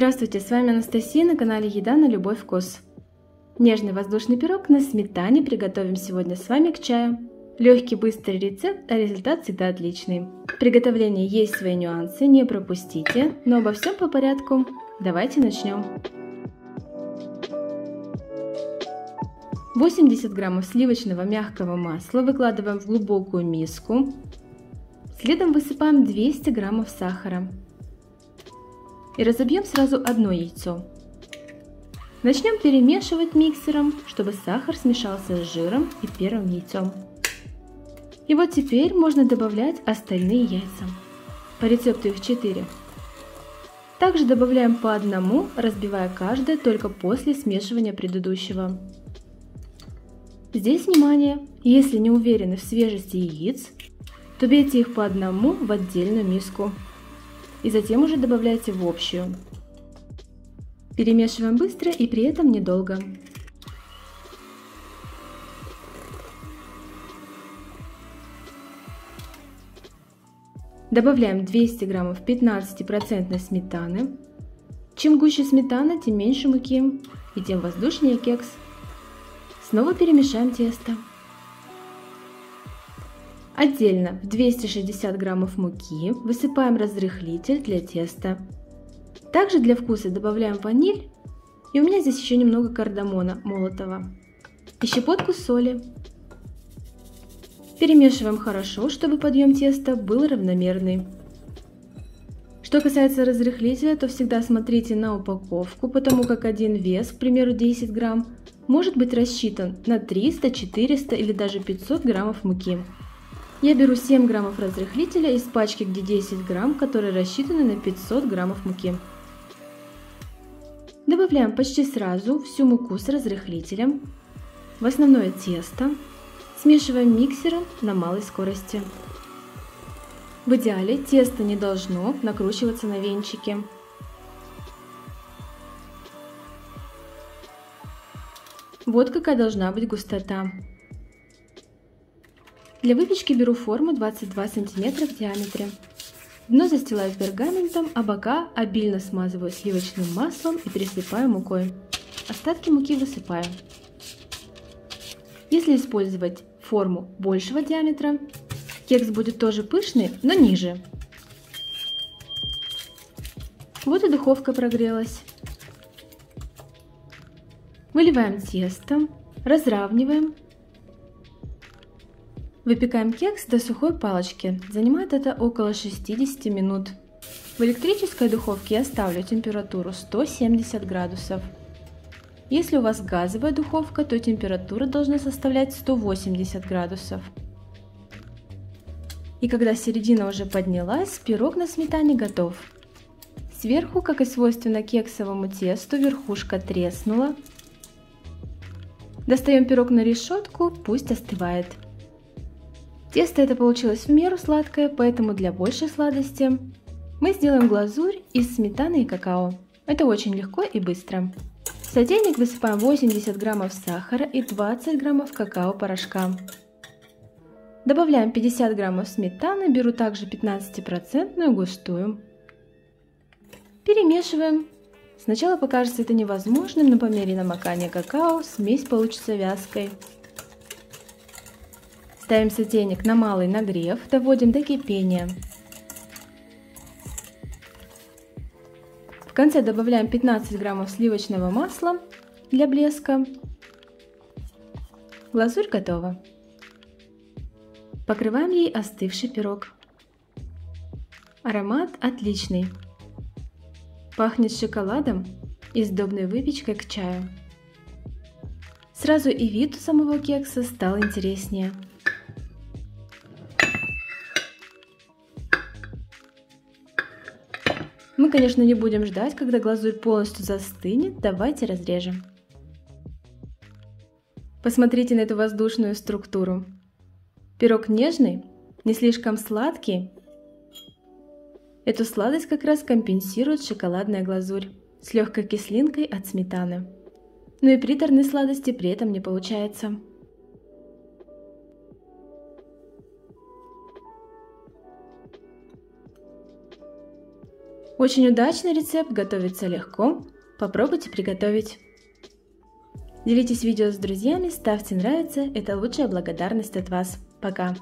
Здравствуйте, с вами Анастасия на канале Еда на любой вкус. Нежный воздушный пирог на сметане приготовим сегодня с вами к чаю. Легкий быстрый рецепт, а результат всегда отличный. В приготовлении есть свои нюансы, не пропустите, но обо всем по порядку. Давайте начнем. 80 граммов сливочного мягкого масла выкладываем в глубокую миску. Следом высыпаем 200 граммов сахара. И разобьем сразу одно яйцо. Начнем перемешивать миксером, чтобы сахар смешался с жиром и первым яйцом. И вот теперь можно добавлять остальные яйца. По рецепту их 4. Также добавляем по одному, разбивая каждое только после смешивания предыдущего. Здесь внимание, если не уверены в свежести яиц, то бейте их по одному в отдельную миску и затем уже добавляйте в общую. Перемешиваем быстро и при этом недолго. Добавляем 200 граммов 15% сметаны. Чем гуще сметана, тем меньше муки и тем воздушнее кекс. Снова перемешаем тесто. Отдельно в 260 граммов муки высыпаем разрыхлитель для теста. Также для вкуса добавляем ваниль и у меня здесь еще немного кардамона молотого и щепотку соли. Перемешиваем хорошо, чтобы подъем теста был равномерный. Что касается разрыхлителя, то всегда смотрите на упаковку, потому как один вес, к примеру 10 грамм, может быть рассчитан на 300, 400 или даже 500 граммов муки. Я беру 7 граммов разрыхлителя из пачки, где 10 грамм, которые рассчитаны на 500 граммов муки. Добавляем почти сразу всю муку с разрыхлителем в основное тесто, смешиваем миксером на малой скорости. В идеале тесто не должно накручиваться на венчики. Вот какая должна быть густота. Для выпечки беру форму 22 см в диаметре. Дно застилаю пергаментом, а бока обильно смазываю сливочным маслом и присыпаю мукой. Остатки муки высыпаю. Если использовать форму большего диаметра, кекс будет тоже пышный, но ниже. Вот и духовка прогрелась. Выливаем тесто, разравниваем. Выпекаем кекс до сухой палочки. Занимает это около 60 минут. В электрической духовке я ставлю температуру 170 градусов. Если у вас газовая духовка, то температура должна составлять 180 градусов. И когда середина уже поднялась, пирог на сметане готов. Сверху, как и свойственно кексовому тесту, верхушка треснула, Достаем пирог на решетку, пусть остывает. Тесто это получилось в меру сладкое, поэтому для большей сладости мы сделаем глазурь из сметаны и какао. Это очень легко и быстро. В сотейник высыпаем 80 граммов сахара и 20 граммов какао-порошка. Добавляем 50 граммов сметаны, беру также 15% густую. Перемешиваем Сначала покажется это невозможным, но по мере намокания какао смесь получится вязкой. Ставим сотейник на малый нагрев, доводим до кипения. В конце добавляем 15 граммов сливочного масла для блеска. Глазурь готова. Покрываем ей остывший пирог. Аромат отличный. Пахнет шоколадом и сдобной выпечкой к чаю. Сразу и вид у самого кекса стал интереснее. Мы, конечно, не будем ждать, когда глазурь полностью застынет. Давайте разрежем. Посмотрите на эту воздушную структуру. Пирог нежный, не слишком сладкий Эту сладость как раз компенсирует шоколадная глазурь с легкой кислинкой от сметаны. Но и приторной сладости при этом не получается. Очень удачный рецепт, готовится легко. Попробуйте приготовить. Делитесь видео с друзьями, ставьте нравится, это лучшая благодарность от вас. Пока!